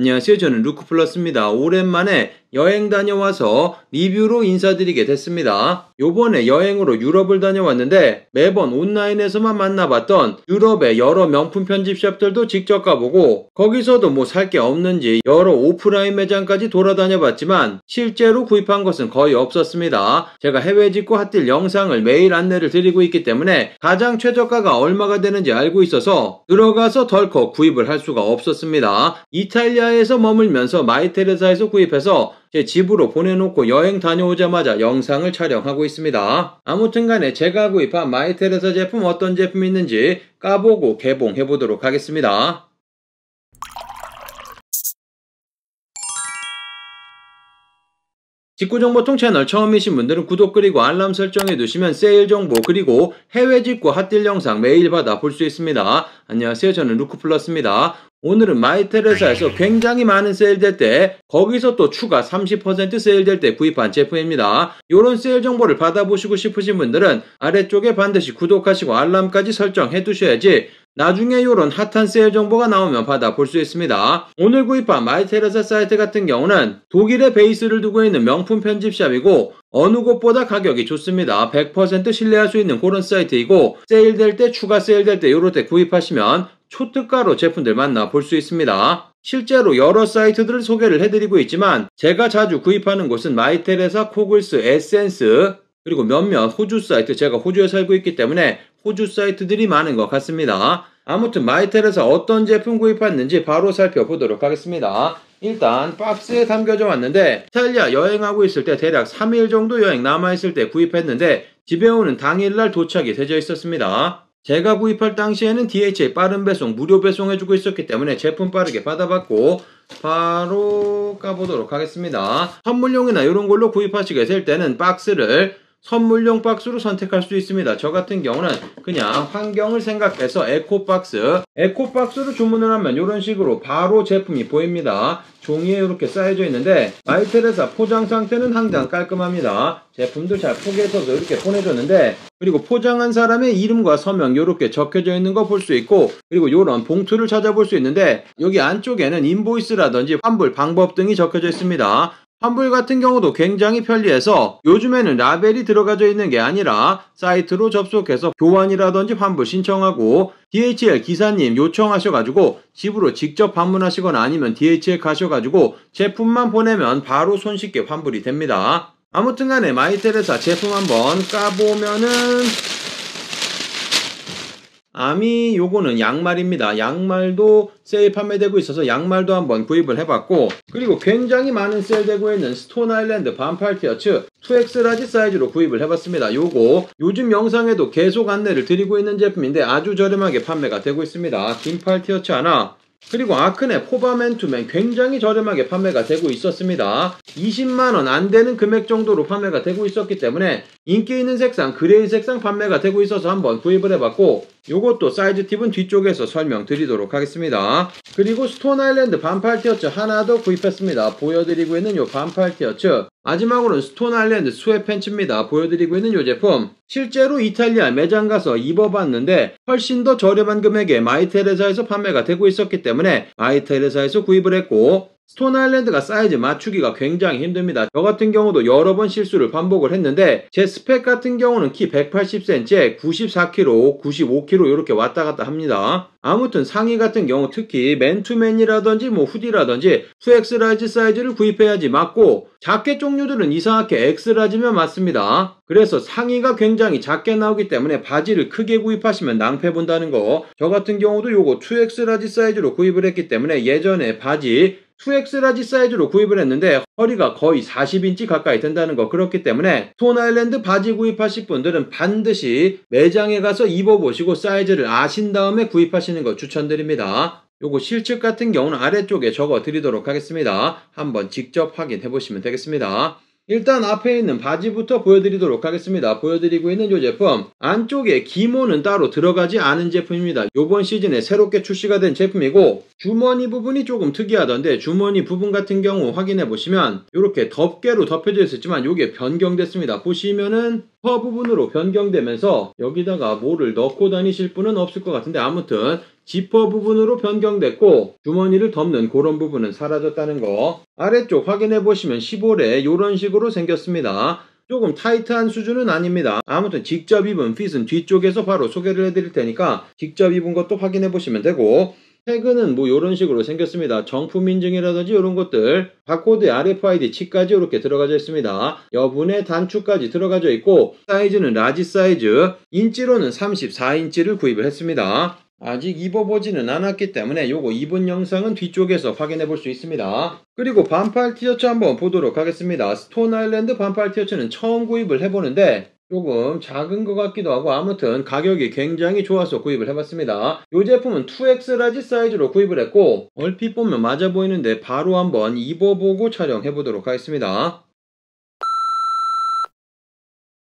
안녕하세요. 저는 루크플러스입니다. 오랜만에 여행 다녀와서 리뷰로 인사드리게 됐습니다. 요번에 여행으로 유럽을 다녀왔는데 매번 온라인에서만 만나봤던 유럽의 여러 명품 편집샵들도 직접 가보고 거기서도 뭐 살 게 없는지 여러 오프라인 매장까지 돌아다녀 봤지만 실제로 구입한 것은 거의 없었습니다. 제가 해외 직구 핫딜 영상을 매일 안내를 드리고 있기 때문에 가장 최저가가 얼마가 되는지 알고 있어서 들어가서 덜컥 구입을 할 수가 없었습니다. 이탈리아에서 머물면서 마이테레사에서 구입해서 제 집으로 보내놓고 여행 다녀오자마자 영상을 촬영하고 있습니다. 아무튼 간에 제가 구입한 마이테레사 제품 어떤 제품이 있는지 까보고 개봉해 보도록 하겠습니다. 직구정보통 채널 처음이신 분들은 구독 그리고 알람 설정해 두시면 세일 정보 그리고 해외 직구 핫딜 영상 매일 받아 볼 수 있습니다. 안녕하세요. 저는 루크플러스입니다. 오늘은 마이테레사에서 굉장히 많은 세일 될 때 거기서 또 추가 30% 세일 될 때 구입한 제품입니다. 이런 세일 정보를 받아보시고 싶으신 분들은 아래쪽에 반드시 구독하시고 알람까지 설정해 두셔야지 나중에 이런 핫한 세일 정보가 나오면 받아볼 수 있습니다. 오늘 구입한 마이테레사 사이트 같은 경우는 독일의 베이스를 두고 있는 명품 편집샵이고 어느 곳보다 가격이 좋습니다. 100% 신뢰할 수 있는 그런 사이트이고 세일될 때 추가 세일될 때 이럴 때 구입하시면 초특가로 제품들 만 나볼 수 있습니다. 실제로 여러 사이트들을 소개를 해드리고 있지만 제가 자주 구입하는 곳은 마이테레사, 코글스, 에센스 그리고 몇몇 호주 사이트 제가 호주에 살고 있기 때문에 호주 사이트들이 많은 것 같습니다. 아무튼 마이테레사에서 어떤 제품 구입했는지 바로 살펴보도록 하겠습니다. 일단 박스에 담겨져 왔는데 이탈리아 여행하고 있을 때 대략 3일 정도 여행 남아있을 때 구입했는데 집에 오는 당일날 도착이 되어 있었습니다. 제가 구입할 당시에는 DHL 빠른 배송, 무료 배송해주고 있었기 때문에 제품 빠르게 받아봤고 바로 까보도록 하겠습니다. 선물용이나 이런 걸로 구입하시게 될 때는 박스를 선물용 박스로 선택할 수 있습니다. 저 같은 경우는 그냥 환경을 생각해서 에코박스 에코박스로 주문을 하면 이런 식으로 바로 제품이 보입니다. 종이에 이렇게 싸여져 있는데 마이테레사 포장 상태는 항상 깔끔합니다. 제품도 잘 포개서 이렇게 보내줬는데 그리고 포장한 사람의 이름과 서명 이렇게 적혀져 있는 거 볼 수 있고 그리고 이런 봉투를 찾아볼 수 있는데 여기 안쪽에는 인보이스라든지 환불 방법 등이 적혀져 있습니다. 환불 같은 경우도 굉장히 편리해서 요즘에는 라벨이 들어가져 있는 게 아니라 사이트로 접속해서 교환이라든지 환불 신청하고 DHL 기사님 요청하셔가지고 집으로 직접 방문하시거나 아니면 DHL 가셔가지고 제품만 보내면 바로 손쉽게 환불이 됩니다. 아무튼 간에 마이테레사 제품 한번 까보면은 아미 요거는 양말입니다. 양말도 세일 판매되고 있어서 양말도 한번 구입을 해봤고 그리고 굉장히 많은 세일되고 있는 스톤 아일랜드 반팔 티셔츠 2X large 사이즈로 구입을 해봤습니다. 요거 요즘 영상에도 계속 안내를 드리고 있는 제품인데 아주 저렴하게 판매가 되고 있습니다. 긴팔 티셔츠 하나 그리고 아크네 포바 맨투맨 굉장히 저렴하게 판매가 되고 있었습니다. 20만원 안 되는 금액 정도로 판매가 되고 있었기 때문에 인기 있는 색상 그레이 색상 판매가 되고 있어서 한번 구입을 해봤고 요것도 사이즈 팁은 뒤쪽에서 설명드리도록 하겠습니다. 그리고 스톤 아일랜드 반팔 티셔츠 하나 더 구입했습니다. 보여드리고 있는 요 반팔 티셔츠 마지막으로는 스톤 아일랜드 sweat pants입니다. 보여드리고 있는 요 제품 실제로 이탈리아 매장 가서 입어봤는데 훨씬 더 저렴한 금액에 마이테레사에서 판매가 되고 있었기 때문에 마이테레사에서 구입을 했고 스톤 아일랜드가 사이즈 맞추기가 굉장히 힘듭니다. 저 같은 경우도 여러 번 실수를 반복을 했는데 제 스펙 같은 경우는 키 180cm에 94kg, 95kg 이렇게 왔다 갔다 합니다. 아무튼 상의 같은 경우 특히 맨투맨이라든지 뭐 hoodie라든지 2X large 사이즈를 구입해야지 맞고 자켓 종류들은 이상하게 X 라지면 맞습니다. 그래서 상의가 굉장히 작게 나오기 때문에 바지를 크게 구입하시면 낭패 본다는 거. 저 같은 경우도 요거 2X large 사이즈로 구입을 했기 때문에 예전에 바지 2X large 사이즈로 구입을 했는데 허리가 거의 40인치 가까이 된다는 거 그렇기 때문에 스톤 아일랜드 바지 구입하실 분들은 반드시 매장에 가서 입어보시고 사이즈를 아신 다음에 구입하시는 거 추천드립니다. 요거 실측 같은 경우는 아래쪽에 적어 드리도록 하겠습니다. 한번 직접 확인해 보시면 되겠습니다. 일단 앞에 있는 바지부터 보여드리도록 하겠습니다. 보여드리고 있는 이 제품 안쪽에 기모는 따로 들어가지 않은 제품입니다. 이번 시즌에 새롭게 출시가 된 제품이고 주머니 부분이 조금 특이하던데 주머니 부분 같은 경우 확인해 보시면 이렇게 덮개로 덮여져 있었지만 이게 변경됐습니다. 보시면은 허 부분으로 변경되면서 여기다가 뭐를 넣고 다니실 분은 없을 것 같은데 아무튼 지퍼 부분으로 변경됐고 주머니를 덮는 그런 부분은 사라졌다는 거 아래쪽 확인해 보시면 15래 이런 식으로 생겼습니다. 조금 타이트한 수준은 아닙니다. 아무튼 직접 입은 fit은 뒤쪽에서 바로 소개를 해드릴 테니까 직접 입은 것도 확인해 보시면 되고 태그는 뭐 이런 식으로 생겼습니다. 정품 인증이라든지 이런 것들 바코드 RFID 칩까지 이렇게 들어가져 있습니다. 여분의 단추까지 들어가져 있고 사이즈는 large 사이즈 인치로는 34인치를 구입을 했습니다. 아직 입어보지는 않았기 때문에 요거 입은 영상은 뒤쪽에서 확인해 볼 수 있습니다. 그리고 반팔 티셔츠 한번 보도록 하겠습니다. 스톤 아일랜드 반팔 티셔츠는 처음 구입을 해보는데 조금 작은 것 같기도 하고 아무튼 가격이 굉장히 좋아서 구입을 해봤습니다. 이 제품은 2X large 사이즈로 구입을 했고 얼핏 보면 맞아 보이는데 바로 한번 입어보고 촬영해보도록 하겠습니다.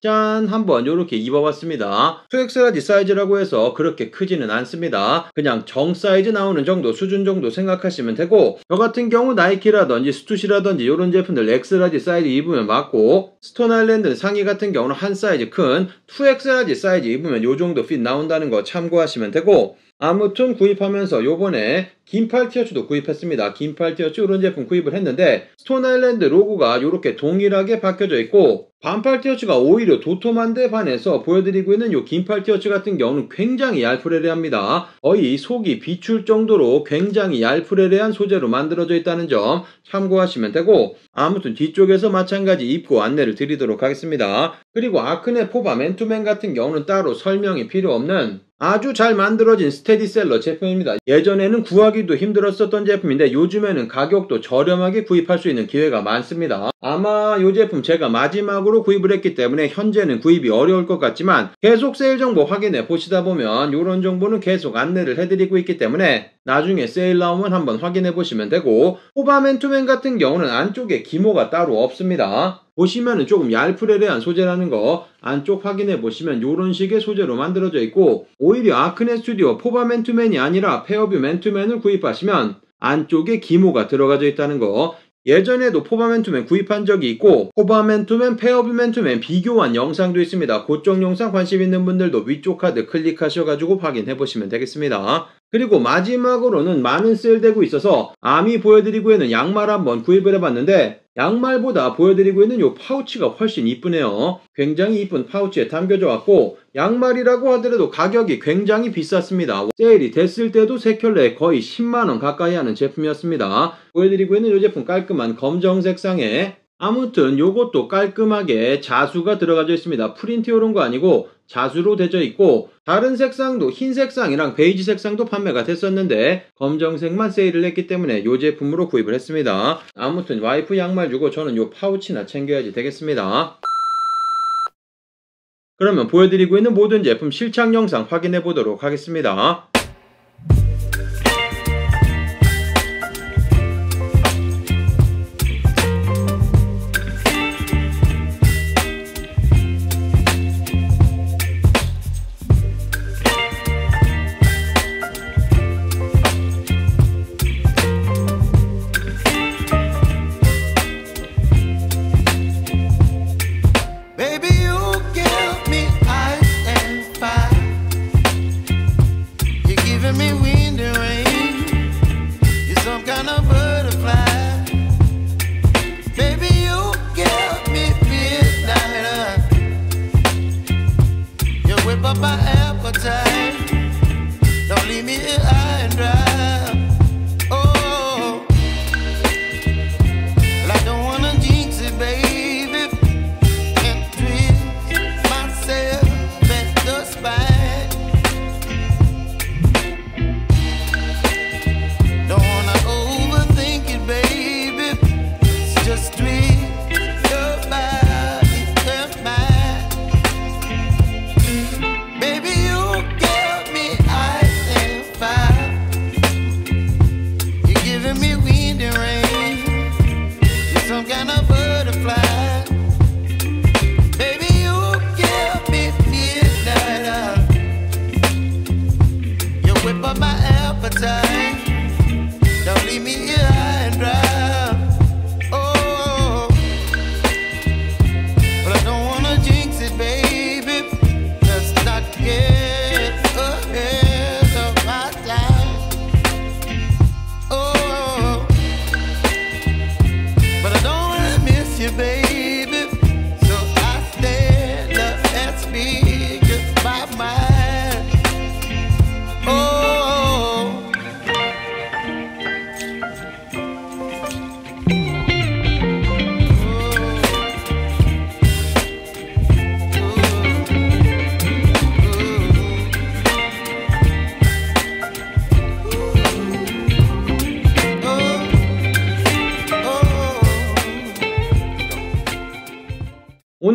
짠! 한번 이렇게 입어봤습니다. 2X large 사이즈라고 해서 그렇게 크지는 않습니다. 그냥 정 사이즈 나오는 정도 수준 정도 생각하시면 되고 저 같은 경우 나이키라든지 스투시라든지 이런 제품들 X large 사이즈 입으면 맞고 스톤 아일랜드 상의 같은 경우는 한 사이즈 큰 2X large 사이즈 입으면 이 정도 fit 나온다는 거 참고하시면 되고 아무튼 구입하면서 요번에 긴팔 티셔츠도 구입했습니다. 긴팔 티셔츠 이런 제품 구입을 했는데 스톤 아일랜드 로고가 이렇게 동일하게 박혀져 있고 반팔 티셔츠가 오히려 도톰한데 반해서 보여드리고 있는 이 긴팔 티셔츠 같은 경우는 굉장히 얄프리리합니다. 거의 속이 비출 정도로 굉장히 얄프레레한 소재로 만들어져 있다는 점 참고하시면 되고 아무튼 뒤쪽에서 마찬가지 입고 안내를 드리도록 하겠습니다. 그리고 아크네 포바 맨투맨 같은 경우는 따로 설명이 필요 없는 아주 잘 만들어진 스테디셀러 제품입니다. 예전에는 구하기도 힘들었었던 제품인데 요즘에는 가격도 저렴하게 구입할 수 있는 기회가 많습니다. 아마 이 제품 제가 마지막으로 구입을 했기 때문에 현재는 구입이 어려울 것 같지만 계속 세일 정보 확인해 보시다 보면 이런 정보는 계속 안내를 해드리고 있기 때문에 나중에 세일 나오면 한번 확인해 보시면 되고 호바맨투맨 같은 경우는 안쪽에 기모가 따로 없습니다. 보시면은 조금 얄프레레한 소재라는 거 안쪽 확인해 보시면 이런 식의 소재로 만들어져 있고 오히려 아크네 스튜디오 포바 맨투맨이 아니라 페어뷰 맨투맨을 구입하시면 안쪽에 기모가 들어가져 있다는 거 예전에도 포바맨투맨 구입한 적이 있고 포바맨투맨, 페어뷰맨투맨 비교한 영상도 있습니다. 그쪽 영상 관심 있는 분들도 위쪽 카드 클릭하셔가지고 확인해보시면 되겠습니다. 그리고 마지막으로는 많이 세일되고 있어서 아미 보여드리고 있는 양말 한번 구입을 해봤는데 양말보다 보여드리고 있는 이 파우치가 훨씬 이쁘네요. 굉장히 이쁜 파우치에 담겨져 왔고 양말이라고 하더라도 가격이 굉장히 비쌌습니다. 세일이 됐을 때도 세 켤레 거의 10만원 가까이 하는 제품이었습니다. 보여드리고 있는 이 제품 깔끔한 검정색 상에 아무튼 요것도 깔끔하게 자수가 들어가져 있습니다. 프린트 이런 거 아니고 자수로 되어 있고 다른 색상도 흰 색상이랑 베이지 색상도 판매가 됐었는데 검정색만 세일을 했기 때문에 이 제품으로 구입을 했습니다. 아무튼 와이프 양말 주고 저는 요 파우치나 챙겨야지 되겠습니다. 그러면 보여드리고 있는 모든 제품 실착 영상 확인해 보도록 하겠습니다. appetite. Don't leave me here.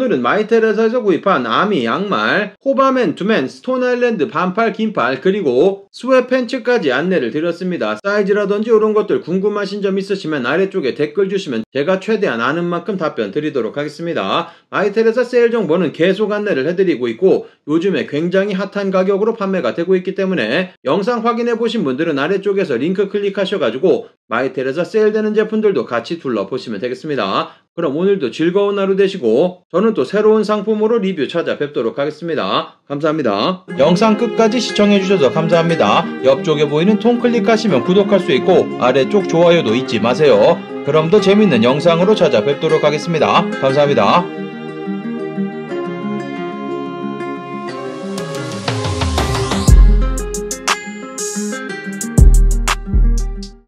오늘은 마이테레사에서 구입한 아미 양말, 포바 맨투맨 스톤 아일랜드 반팔 긴팔 그리고 sweat pants까지 안내를 드렸습니다. 사이즈라든지 이런 것들 궁금하신 점 있으시면 아래쪽에 댓글 주시면 제가 최대한 아는 만큼 답변 드리도록 하겠습니다. 마이테레사 세일 정보는 계속 안내를 해드리고 있고 요즘에 굉장히 핫한 가격으로 판매가 되고 있기 때문에 영상 확인해 보신 분들은 아래쪽에서 링크 클릭하셔가지고 마이테레사 세일되는 제품들도 같이 둘러보시면 되겠습니다. 그럼 오늘도 즐거운 하루 되시고 저는 또 새로운 상품으로 리뷰 찾아뵙도록 하겠습니다. 감사합니다. 영상 끝까지 시청해주셔서 감사합니다. 옆쪽에 보이는 통 클릭하시면 구독할 수 있고 아래쪽 좋아요도 잊지 마세요. 그럼 더 재밌는 영상으로 찾아뵙도록 하겠습니다. 감사합니다.